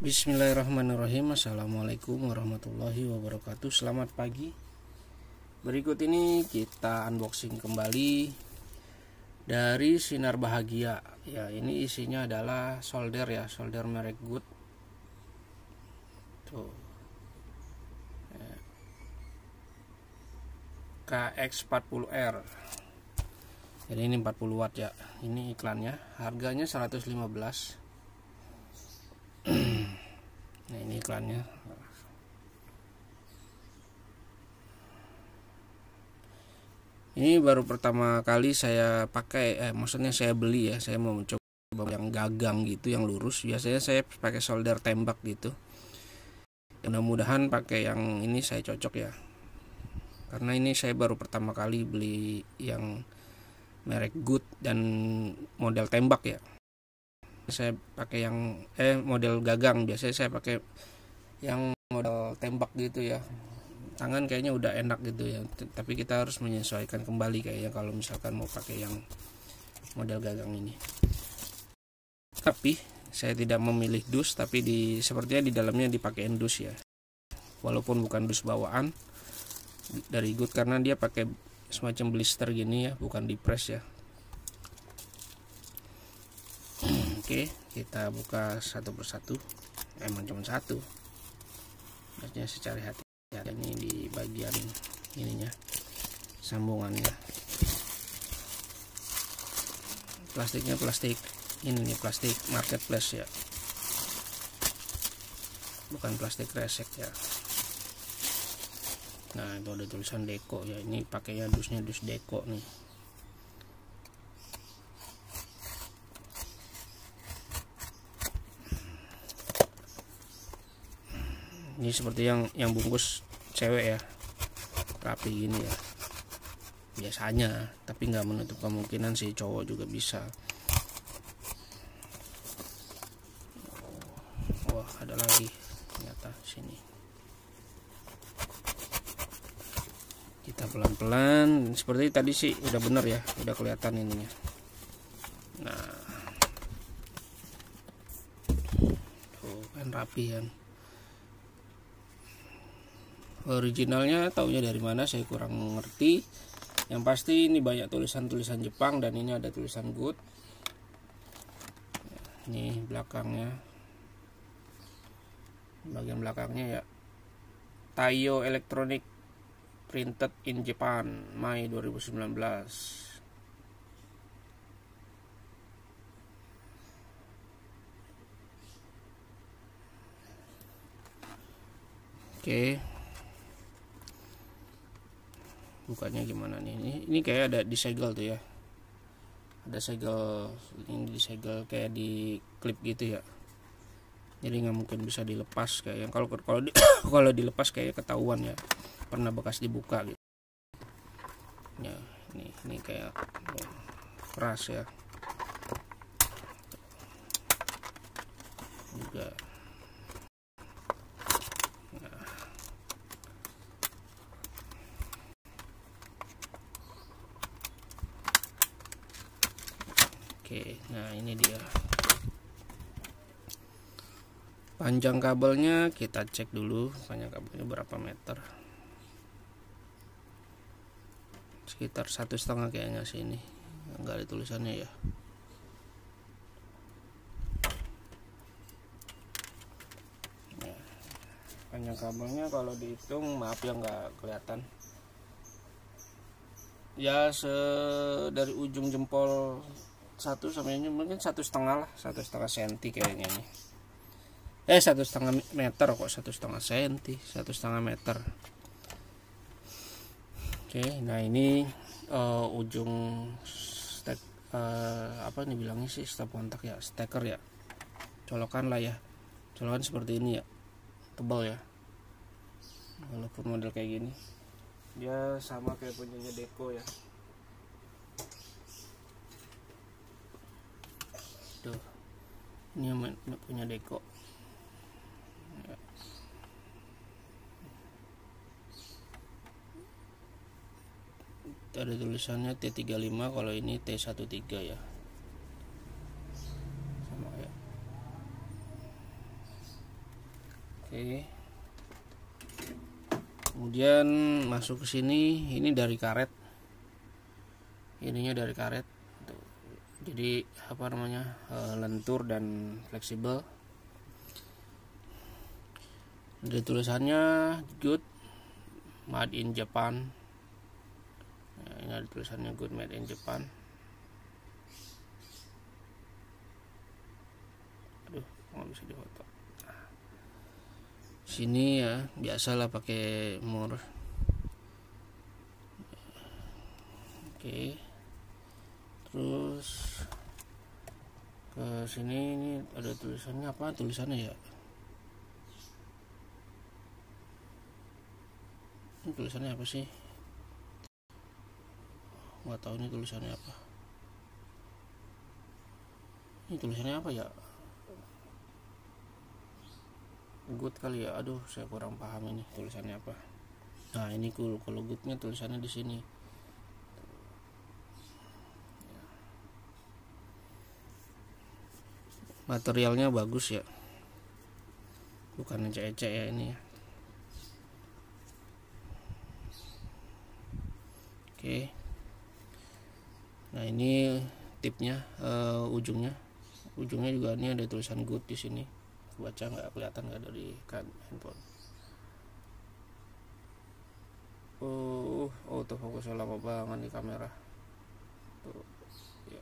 Bismillahirrahmanirrahim. Assalamualaikum warahmatullahi wabarakatuh. Selamat pagi. Berikut ini kita unboxing kembali Dari Sinar Bahagia. Ya ini isinya adalah solder ya Solder merek Good. Tuh. Ya. KX40R Jadi ini 40 watt ya. Ini iklannya. Harganya 115 nah ini iklannya. Ini baru pertama kali saya pakai eh maksudnya saya beli ya saya mau mencoba yang gagang gitu yang lurus. Biasanya saya pakai solder tembak gitu. Mudah-mudahan pakai yang ini saya cocok ya. Karena ini saya baru pertama kali beli yang merek good dan model tembak ya. Saya pakai yang eh model gagang. Biasanya saya pakai yang model tembak gitu ya tangan kayaknya udah enak gitu ya tapi kita harus menyesuaikan kembali kayaknya kalau misalkan mau pakai yang model gagang ini tapi saya tidak memilih dus tapi di sepertinya di dalamnya dipakai dus ya walaupun bukan dus bawaan dari good karena dia pakai semacam blister gini ya bukan di press ya Oke, kita buka satu persatu. Emang cuma satu. Maksudnya secara hati ya ini di bagian ininya sambungannya. Plastiknya plastik ini nih plastik marketplace ya. Bukan plastik resek ya. Nah, itu ada tulisan deko ya. Ini pakainya dusnya dus deko nih. Ini seperti yang yang bungkus cewek ya. Rapi gini ya. Biasanya tapi nggak menutup kemungkinan si cowok juga bisa. Wah ada lagi. Ternyata sini. Kita pelan-pelan. Seperti tadi sih udah bener ya. Udah kelihatan ininya. Nah. Tuh kan rapi kan originalnya taunya dari mana saya kurang mengerti yang pasti ini banyak tulisan-tulisan Jepang dan ini ada tulisan good. Ini belakangnya. Bagian belakangnya ya. Taiyo Electronic printed in Japan Mei 2019 Oke, okay bukanya gimana nih? Ini, ini kayak ada disegel tuh ya. Ada segel ini disegel kayak di klip gitu ya. Jadi nggak mungkin bisa dilepas kayak yang kalau kalau di, kalau dilepas kayak ketahuan ya. Pernah bekas dibuka gitu. Ya ini ini kayak keras ya. Juga Oke, nah ini dia. Panjang kabelnya kita cek dulu panjang kabelnya berapa meter. Sekitar satu setengah kayaknya sini. Enggak ada tulisannya ya. Nah, panjang kabelnya kalau dihitung maaf ya nggak kelihatan ya se dari ujung jempol satu sampai ini mungkin satu setengah lah satu setengah senti kayaknya ini. Eh satu setengah meter kok satu setengah senti satu setengah meter. Oke nah ini uh, ujung stek uh, apa nih bilangnya sih stop kontak ya steker ya. Colokan lah ya colokan seperti ini ya tebal ya. Walaupun model kayak gini. Dia sama kayak punyanya Deco ya tuh. Ini punya deko. Ya. ada tulisannya T35 kalau ini T13 ya. Sama ya. Oke. Kemudian masuk ke sini ini dari karet. Ininya dari karet jadi apa namanya eh, lentur dan fleksibel. Dari tulisannya good made in Japan. Ya, ini ada tulisannya good made in Japan. Aduh nggak bisa difoto sini ya biasalah pakai mur. Oke terus ke sini ini ada tulisannya apa? Tulisannya ya? Ini tulisannya apa sih? Nggak tahu ini tulisannya apa. Ini tulisannya apa ya? Good kali ya? Aduh saya kurang paham ini tulisannya apa. Nah ini cool kalau goodnya tulisannya di sini materialnya bagus ya. Bukan ecek-ecek ya ini ya. Oke. Nah ini tipnya uh, ujungnya. Ujungnya juga ini ada tulisan good di sini. Baca nggak kelihatan nggak dari kan handphone. Oh autofocusnya lama banget di kamera. Tuh ya.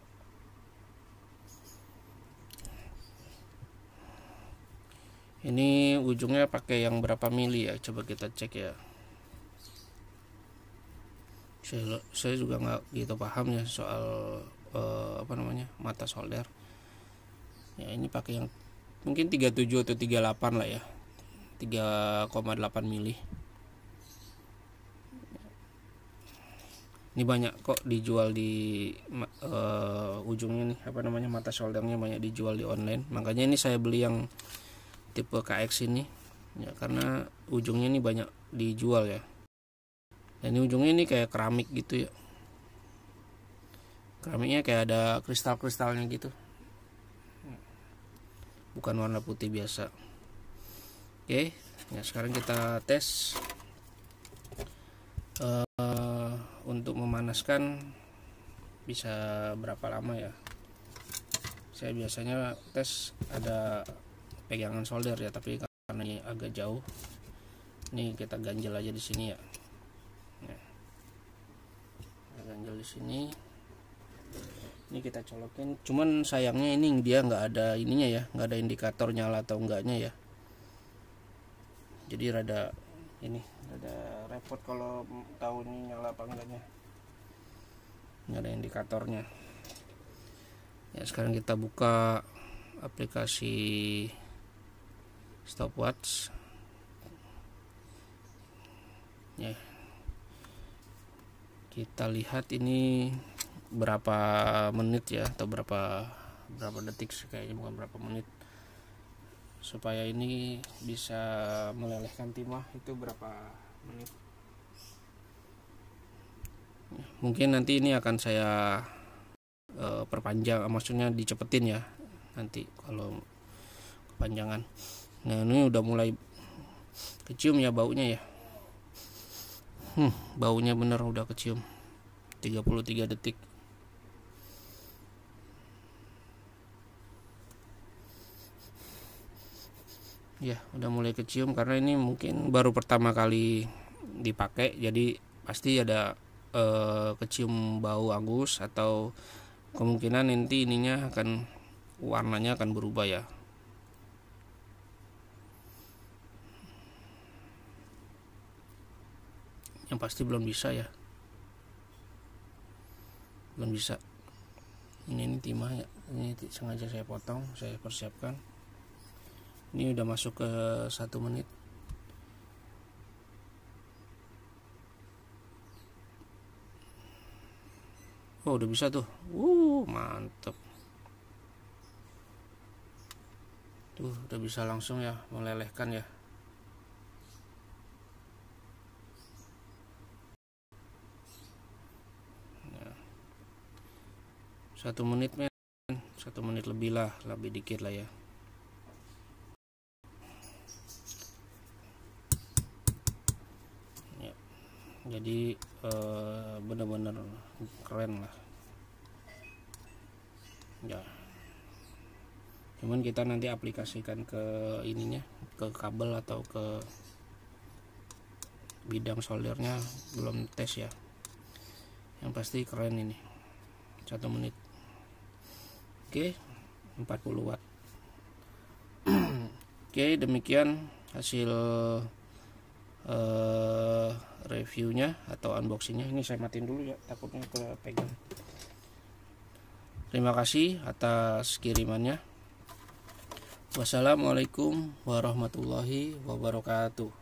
Ini ujungnya pakai yang berapa mili ya? Coba kita cek ya. Saya, saya juga nggak gitu paham ya soal uh, apa namanya mata solder. Ya ini pakai yang mungkin 37 atau 38 lah ya. 3,8 mili. Ini banyak kok dijual di uh, ujungnya nih apa namanya mata soldernya banyak dijual di online. Makanya ini saya beli yang tipe KX ini. Ya karena ujungnya ini banyak dijual ya. Dan ini ujungnya ini kayak keramik gitu ya. Keramiknya kayak ada kristal-kristalnya gitu. Bukan warna putih biasa. Oke ya sekarang kita tes. Uh, untuk memanaskan bisa berapa lama ya? Saya biasanya tes ada pegangan solder ya tapi karena ini agak jauh ini kita ganjel aja di sini ya. Kita ganjel di sini. Ini kita colokin. Cuman sayangnya ini dia nggak ada ininya ya nggak ada indikator nyala atau enggaknya ya. Jadi rada ini rada repot kalau tahu ini nyala apa enggaknya. Nggak ada indikatornya. Ya sekarang kita buka aplikasi stopwatch. Ya. Kita lihat ini berapa menit ya atau berapa berapa detik kayaknya bukan berapa menit. Supaya ini bisa melelehkan timah itu berapa menit? Mungkin nanti ini akan saya uh, perpanjang maksudnya dicepetin ya nanti kalau kepanjangan nah ini udah mulai kecium ya baunya ya. Hmm, baunya bener udah kecium. 33 detik. Ya udah mulai kecium karena ini mungkin baru pertama kali dipakai jadi pasti ada eh, kecium bau angus atau kemungkinan nanti ininya akan warnanya akan berubah ya yang pasti belum bisa ya. Belum bisa. Ini ini timah ya. Ini sengaja saya potong saya persiapkan. Ini udah masuk ke satu menit. Oh udah bisa tuh. Uh mantep. Tuh udah bisa langsung ya melelehkan ya satu menit men. Satu menit lebih lah lebih dikit lah ya. ya. Jadi eh, bener-bener keren lah. Ya. Cuman kita nanti aplikasikan ke ininya ke kabel atau ke bidang soldernya belum tes ya. Yang pasti keren ini. Satu menit oke 40 watt. Oke demikian hasil uh, reviewnya atau unboxingnya. Ini saya matiin dulu ya takutnya kepegang. Terima kasih atas kirimannya. Wassalamualaikum warahmatullahi wabarakatuh.